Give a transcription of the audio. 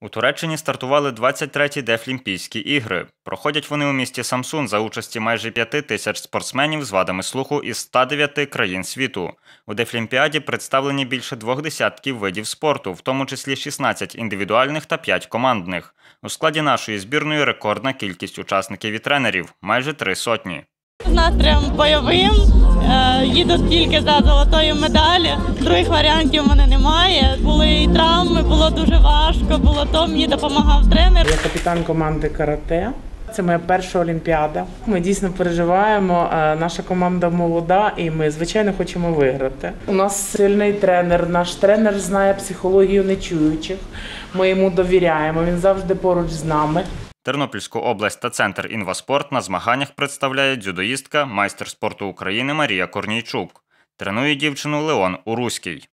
У Туреччині стартували 23-ті Дефлімпійські ігри. Проходять вони у місті Самсун за участі майже 5 тисяч спортсменів з вадами слуху із 109 країн світу. У Дефлімпіаді представлені більше двох десятків видів спорту, в тому числі 16 індивідуальних та 5 командних. У складі нашої збірної рекордна кількість учасників і тренерів майже три сотні. З настроєм бойовим е, їду тільки за золотою медалі. Других варіантів в мене немає. Були і травми, було дуже важко. Було то мені допомагав тренер. Я капітан команди карате. Це моя перша олімпіада. Ми дійсно переживаємо. Е, Наша команда молода, і ми звичайно хочемо виграти. У нас сильний тренер. Наш тренер знає психологію нечуючих. Ми йому довіряємо. Він завжди поруч з нами. Тернопільську область та центр інваспорт на змаганнях представляє дзюдоїстка, майстер спорту України Марія Корнійчук. Тренує дівчину Леон Уруський.